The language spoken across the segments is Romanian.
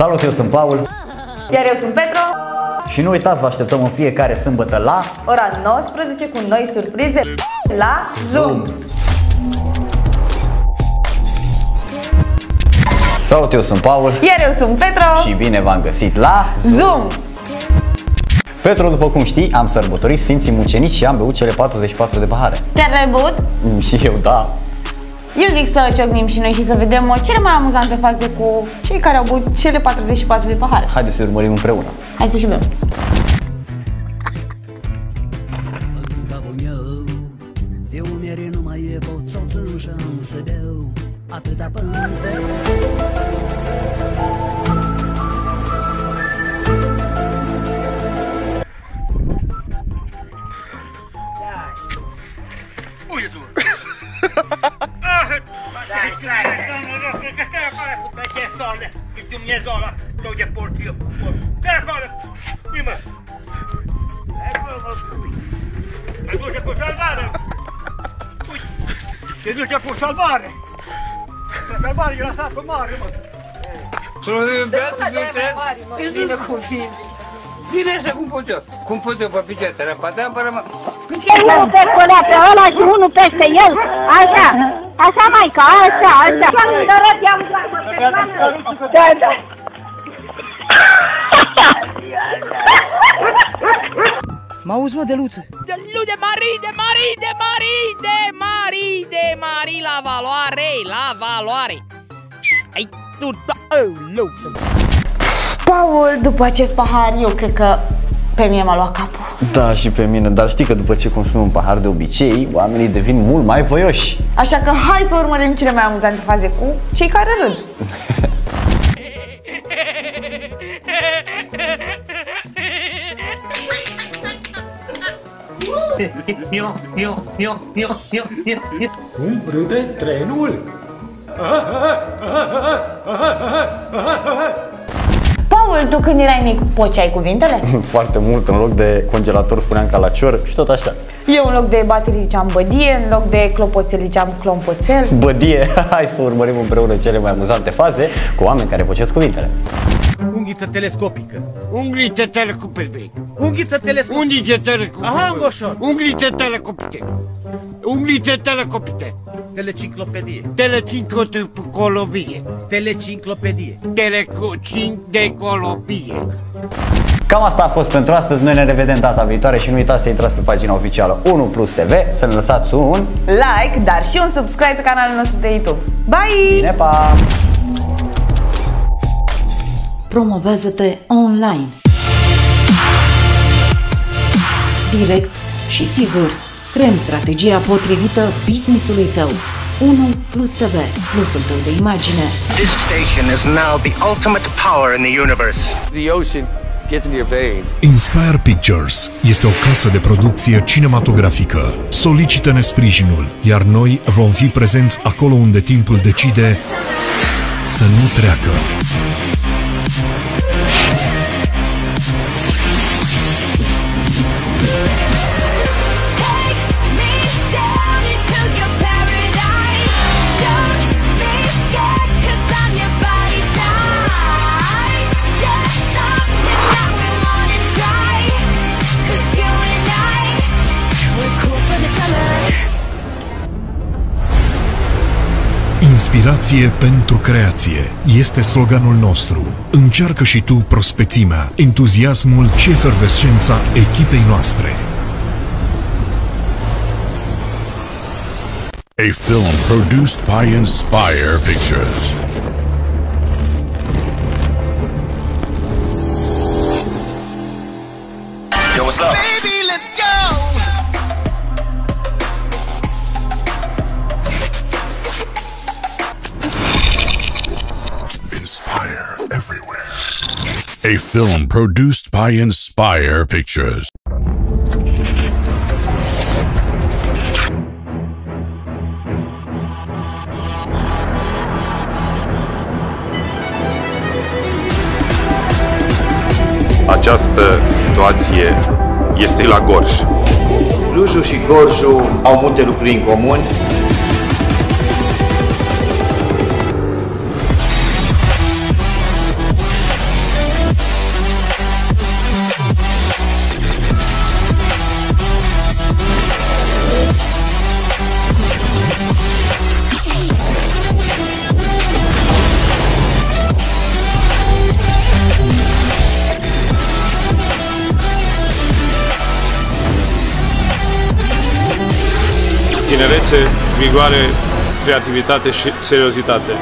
Salut, eu sunt Paul. Iar eu sunt Petro și nu uitați, vă așteptăm în fiecare sâmbătă la Ora 19 cu noi surprize la Zoom. Salut, eu sunt Paul. Iar eu sunt Petro și bine v-am găsit la Zoom. Petru, după cum știi, am sărbătorit Sfinții Mucenici și am beut cele 44 de pahare. Chiar le-ai băut? Mm, Și eu, da Eu zic să ciocnim și noi și să vedem uh, cele mai amuzante faze cu cei care au băut cele 44 de pahare. Haideți să urmărim împreună. Hai să și bem Prima. Che tu ci puoi salvare? Ui, Che tu ci puoi salvare? Per salvare io la sapo mare, ma. Sono beato più te. Bine cuvinte. Bine așa cum pot eu. Cum pot eu pe picioare? Răpăteam până mă... unul pe colea ăla și unul peste el. Așa. Așa, maica, așa, așa. Am dărât, i-am Da, da. Mă auzi, mă, de luță? de lu de mari, de mari, de mari, de mari, de mari la valoare, la valoare. Ai tu, da, oh, lu. Paul, după acest pahar, eu cred că pe mine m-a luat capul Da, și pe mine, dar știi că după ce consumi un pahar de obicei, oamenii devin mult mai voioși Așa că hai să urmărim cele mai amuzante faze cu cei care râd Cum râde trenul? Paul, tu când erai mic, poceai cuvintele? Foarte mult, în loc de congelator spuneam calacior și tot așa Eu în loc de baterii ziceam bădie, în loc de clopoțel ziceam clompoțel Bădie, hai să urmărim împreună cele mai amuzante faze cu oameni care pocesc cuvintele Unghiță telescopică. Unghițe telecupite. Unghiță telescopică. Unghițe telecupite. Aha, îngoșor. Unghițe telecupite. Unghițe telecupite. Telecinclopedie. Telecincologie. Telecinclopedie. Telecin de colobie. Cam asta a fost pentru astăzi, noi ne revedem data viitoare și nu uitați să intrați pe pagina oficială 1 Plus TV, să ne lăsați un Like, dar și un subscribe pe canalul nostru de YouTube Bye! bine pa! Promovează-te online. Direct și sigur. Creăm strategia potrivită businessului tău. 1 Plus TV, plusul tău de imagine. This station is now the ultimate power in the universe. The ocean gets in your veins. Inspire Pictures este o casă de producție cinematografică. Solicită-ne sprijinul, iar noi vom fi prezenți acolo unde timpul decide să nu treacă. Inspirație pentru creație este sloganul nostru. Încearcă și tu prospețimea, entuziasmul și efervescența echipei noastre. A film produced by Inspire Pictures. Yo, what's up? Baby, A film produced by Inspire Pictures. Această situație este la Gorj. Clujul și Gorjul au multe lucruri în comun. Tinerețe, vigoare, creativitate și seriozitate.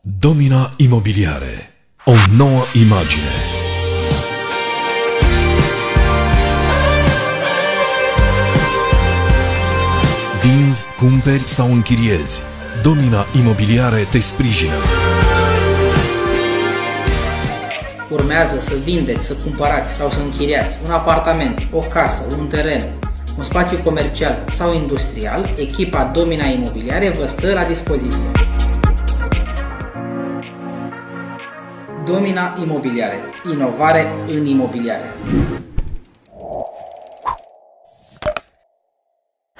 Domina Imobiliare. O nouă imagine. Vinzi, cumperi sau închiriezi. Domina Imobiliare te sprijină. Urmează să vindeți, să cumpărați sau să închiriați un apartament, o casă, un teren, un spațiu comercial sau industrial, echipa Domina Imobiliare vă stă la dispoziție. Domina Imobiliare. Inovare în imobiliare.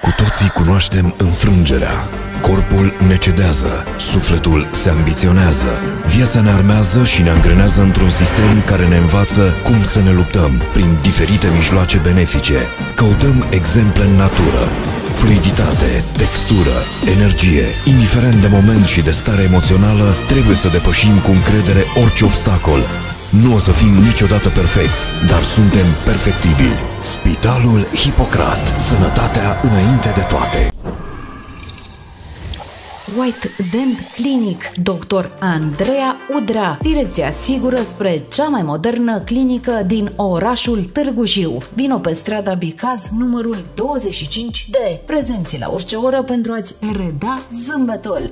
Cu toții cunoaștem înfrângerea. Corpul ne cedează, sufletul se ambiționează, viața ne armează și ne angrenează într-un sistem care ne învață cum să ne luptăm prin diferite mijloace benefice. Căutăm exemple în natură, Fluiditate, textură, energie, indiferent de moment și de stare emoțională, trebuie să depășim cu încredere orice obstacol. Nu o să fim niciodată perfecți, dar suntem perfectibili. Spitalul Hipocrat. Sănătatea înainte de toate. White Dent Clinic, Dr. Andreea Udrea, direcția sigură spre cea mai modernă clinică din orașul Târgu Jiu. Vino pe strada Bicaz, numărul 25D, prezenți la orice oră pentru a-ți reda zâmbetul.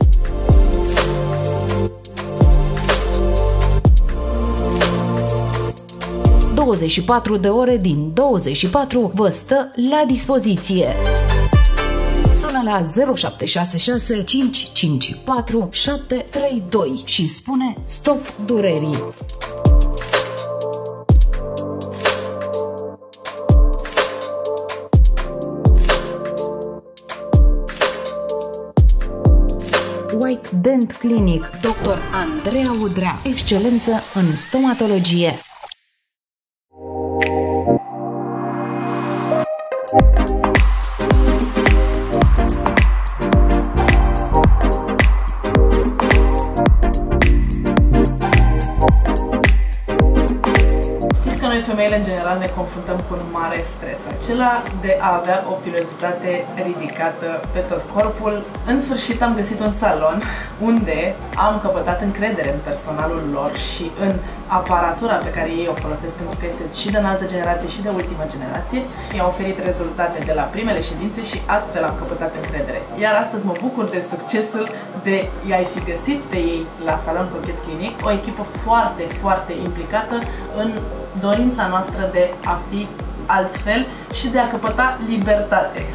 ...24 de ore din 24 vă stă la dispoziție sună la 0766 554 732 și spune stop durerii. White Dent Clinic, Dr. Andreea Udrea, excelență în stomatologie. General ne confruntăm cu un mare stres, acela de a avea o pilozitate ridicată pe tot corpul. În sfârșit am găsit un salon unde am căpătat încredere în personalul lor și în aparatura pe care ei o folosesc pentru că este și de înaltă generație și de ultimă generație. I-a oferit rezultate de la primele ședințe și astfel am căpătat încredere. Iar astăzi mă bucur de succesul de i-ai fi găsit pe ei la Salon Coquet Clinic, o echipă foarte, foarte implicată în dorința noastră de a fi altfel și de a căpăta libertate.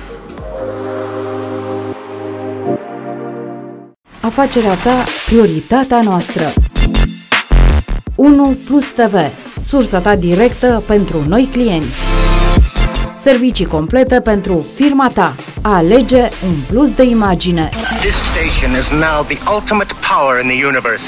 Afacerea ta, prioritatea noastră. 1 Plus TV, sursa ta directă pentru noi clienți. Servicii complete pentru firma ta. Alege un plus de imagine. This station is now the ultimate power in the universe.